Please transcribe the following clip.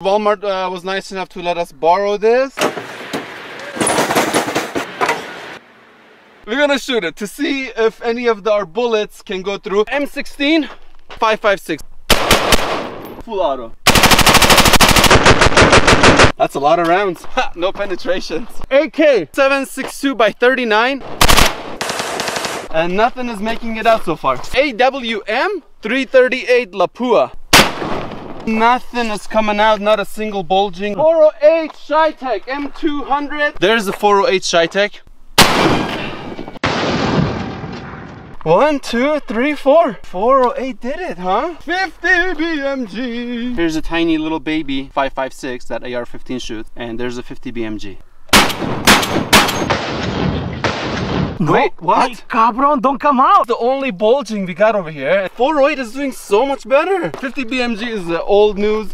Walmart uh, was nice enough to let us borrow this. We're gonna shoot it to see if any of our bullets can go through. M16 556 full auto. That's a lot of rounds. no penetrations. AK 762 by 39 and nothing is making it out so far. AWM 338 Lapua. Nothing is coming out, not a single bulging. 408 CheyTac M200. There's the 408 CheyTac. One, two, three, four. 408 did it, huh? 50 BMG. Here's a tiny little baby 556 that AR-15 shoots, and there's a 50 BMG. No, Wait, what? Ay, cabron, don't come out. The only bulging we got over here. 408 is doing so much better. 50 BMG is the old news.